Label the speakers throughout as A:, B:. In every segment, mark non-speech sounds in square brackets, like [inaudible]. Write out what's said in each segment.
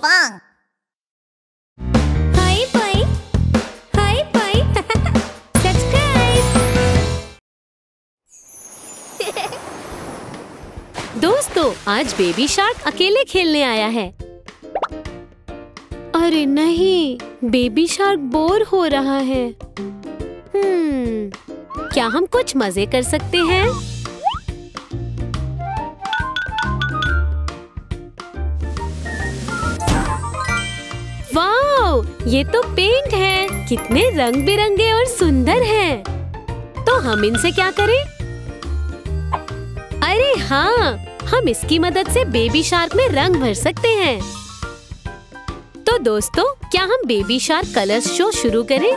A: Subscribe. [laughs] [laughs]
B: दोस्तों आज baby shark अकेले खेलने आया है। अरे नहीं बेबी शार्क बोर हो रहा है। हम्म, क्या हम कुछ मज़े कर सकते हैं? ये तो पेंट है। कितने रंग बिरंगे और सुंदर हैं। तो हम इनसे क्या करें? अरे हाँ हम इसकी मदद से बेबी शार्क में रंग भर सकते हैं। तो दोस्तों, क्या हम बेबी शार्क कलर्स शो शुरू करें?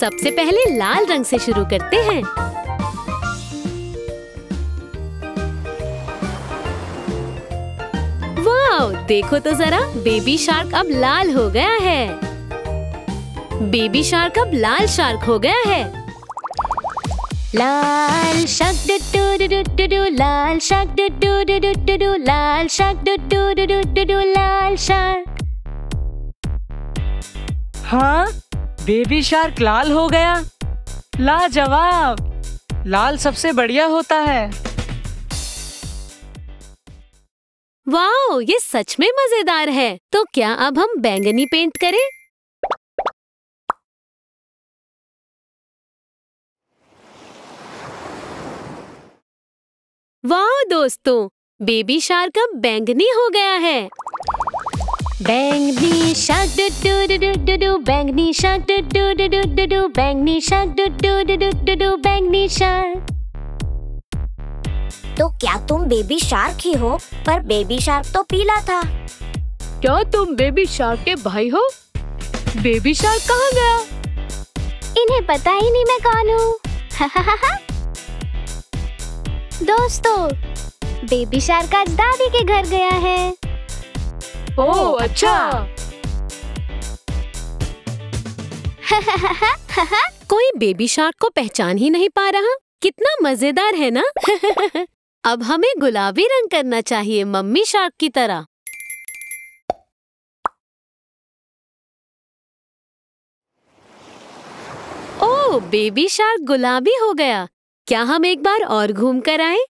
B: सबसे पहले लाल रंग से शुरू करते हैं। वाओ देखो तो जरा बेबी शार्क अब लाल हो गया है बेबी शार्क अब लाल शार्क हो गया है लाल शार्क डू लाल शार्क डू लाल डू डू डू लाल शार्क
C: हाँ बेबी शार्क लाल हो गया लाजवाब लाल सबसे बढ़िया होता है
B: वाओ ये सच में मज़ेदार है तो क्या अब हम बैंगनी पेंट करें वाओ दोस्तों बेबी शार्क अब बैंगनी हो गया है बैंगनी shark doo doo doo doo doo बैंगनी shark doo doo doo doo doo बैंगनी shark doo doo doo doo doo बैंगनी शार्क
D: तो क्या तुम बेबी शार्क ही हो? पर बेबी शार्क तो पीला था।
B: क्या तुम बेबी शार्क के भाई हो? बेबी शार्क कहाँ गया?
A: इन्हें पता ही नहीं मैं कौन हूँ। [laughs] दोस्तों बेबी शार्क आज दादी के घर गया है।
B: ओह अच्छा। [laughs] कोई बेबी शार्क को पहचान ही नहीं पा रहा? कितना मज़ेदार है ना? [laughs] अब हमें गुलाबी रंग करना चाहिए मम्मी शार्क की तरह ओ बेबी शार्क गुलाबी हो गया क्या हम एक बार और घूम कर आए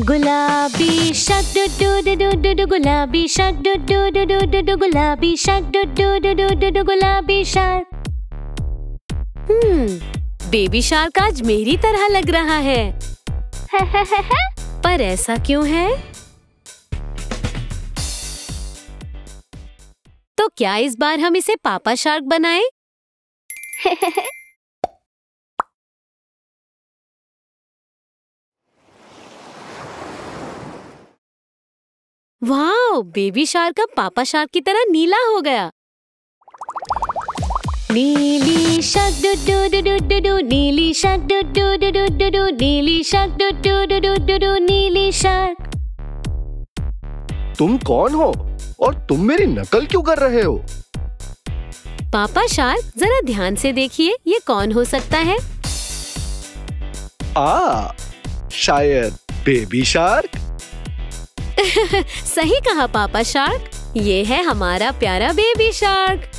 B: गुलाबी shark doo doo doo doo doo गुलाबी shark doo doo doo doo doo doo गुलाबी shark doo doo doo doo doo doo गुलाबी शार्क हम्म बेबी शार्क आज मेरी तरह लग रहा है [laughs] पर ऐसा क्यों है तो क्या इस बार हम इसे पापा शार्क बनाएँ? [laughs] वाओ, बेबी शार्क अब पापा शार्क की तरह नीला हो गया नीली shark doo doo doo doo doo doo नीली shark doo doo doo doo doo doo नीली shark doo doo doo doo doo doo नीली शार्क
E: तुम कौन हो और तुम मेरी नकल क्यों कर रहे हो
B: पापा शार्क जरा ध्यान से देखिए ये कौन हो सकता है
E: आ शायद बेबी शार्क
B: सही कहा पापा शार्क ये है हमारा प्यारा बेबी शार्क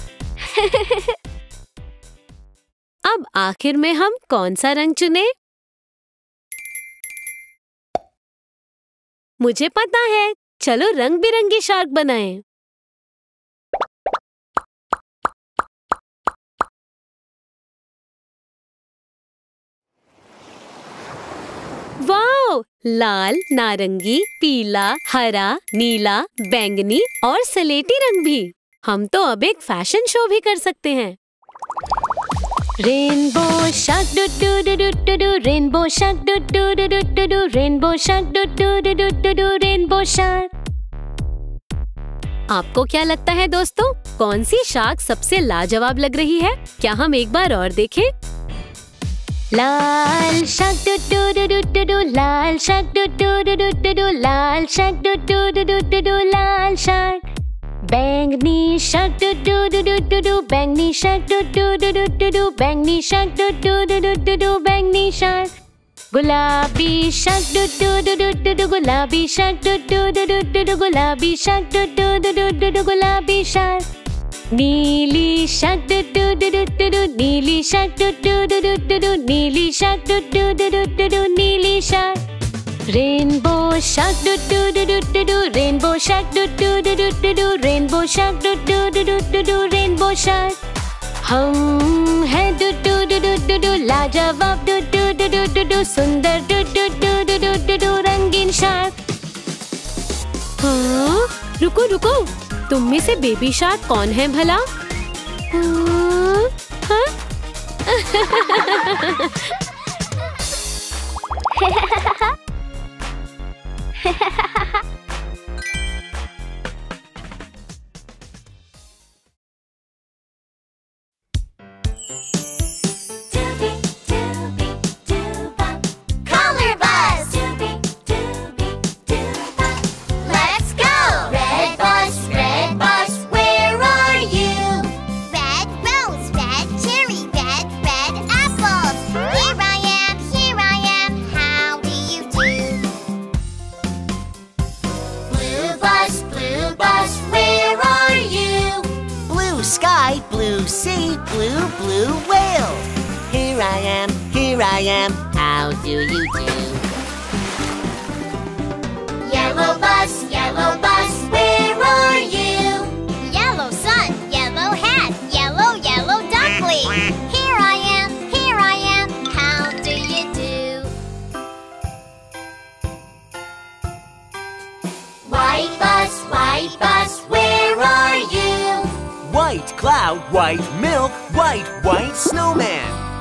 B: अब आखिर में हम कौन सा रंग चुने? मुझे पता है। चलो रंग बिरंगी शार्क बनाएँ। वाओ! लाल, नारंगी, पीला, हरा, नीला, बैंगनी और सलेटी रंग भी। हम तो अब एक फ़ैशन शो भी कर सकते हैं। Rainbow shark doo doo doo doo doo doo rainbow shark doo doo doo doo doo doo rainbow shark doo doo doo doo doo doo rainbow shark आपको क्या लगता है दोस्तों कौन सी शार्क सबसे लाजवाब लग रही है क्या हम एक बार और देखें लाल shark doo doo doo doo doo doo Lal shark doo doo doo doo doo doo Lal shark doo doo doo doo doo Lal shark Bang knee shake do do do do do do bang knee shake do do do do do do bang knee shake do do do do do
F: do bang knee shake Gulabi shak do do do do do do gulabi shak do do do do do do gulabi shak do do do do do do gulabi shake Neeli shak do do do do do do neeli shak do do do do do do neeli shak do do do do do do neeli shake rainbow shark doo doo doo doo doo doo rainbow shark doo doo doo doo doo doo rainbow shark doo doo doo doo doo doo rainbow shark हम हैं doo doo doo doo doo doo लाजवाब doo doo doo doo doo doo सुंदर doo doo doo doo doo doo doo रंगीन shark
A: हाँ रुको रुको तुम में से बेबी शार्क कौन है भला हाँ, हाँ?
G: you I am, how do you do? Yellow bus, yellow bus, where are you? Yellow sun, yellow hat, yellow, yellow duckling. Here I am, here I am, how do you do? White bus, white bus, where are you?
H: White cloud, white milk, white, white snowman.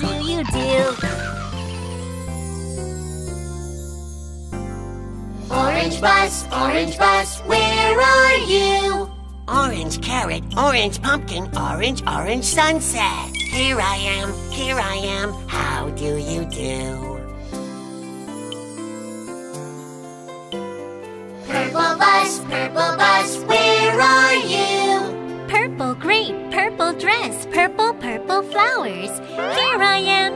G: Do you do? Orange bus, orange bus, where are you?
H: Orange carrot, orange pumpkin, orange, orange sunset. Here I am, here I am, how do you do?
G: Purple bus, purple bus, where are you?
F: Dress, purple, purple flowers. Here I am,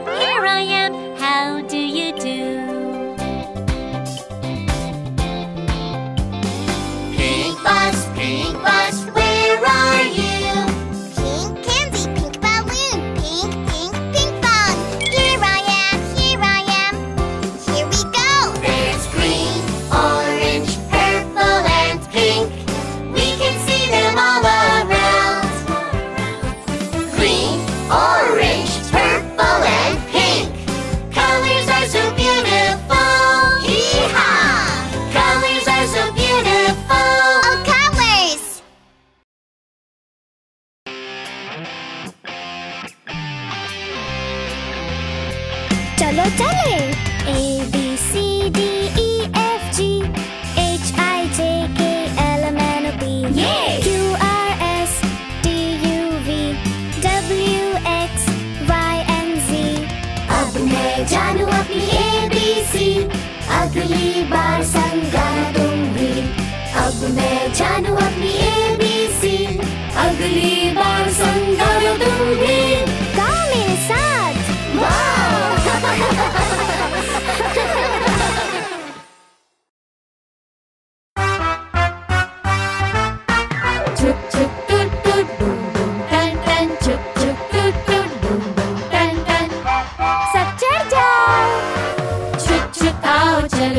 A: चलो चले A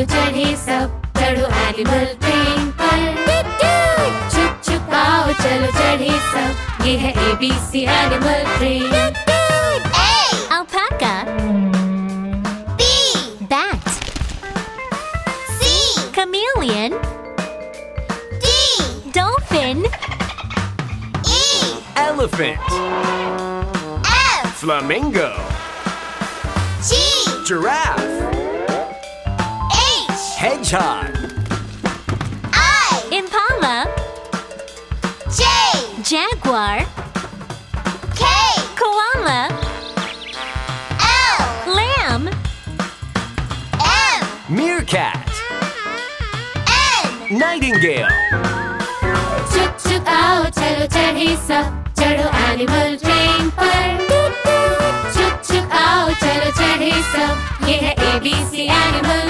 A: आओ चलो चढ़े सब चढ़ो animal train पर छुक छुक आओ चलो चढ़े सब ये है ABC animal train
G: A,
F: Alpaca,
G: B,
F: bat,
G: C,
F: chameleon,
G: D,
F: dolphin,
G: E,
I: Elephant.
G: F,
I: Flamingo.
H: Giraffe.
J: H
H: Hedgehog.
J: I
I: Impala,
J: J
I: Jaguar,
J: K
I: Koala,
J: L
I: Lamb,
J: M
H: Meerkat.
J: N
H: Nightingale.
I: चुक चुक आओ चलो चढ़े सब चढ़ो एनिमल ट्रेन पर चुक चुक आओ चलो चढ़े सब ये है एबीसी एनिमल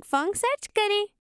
A: Pinkfong search करें।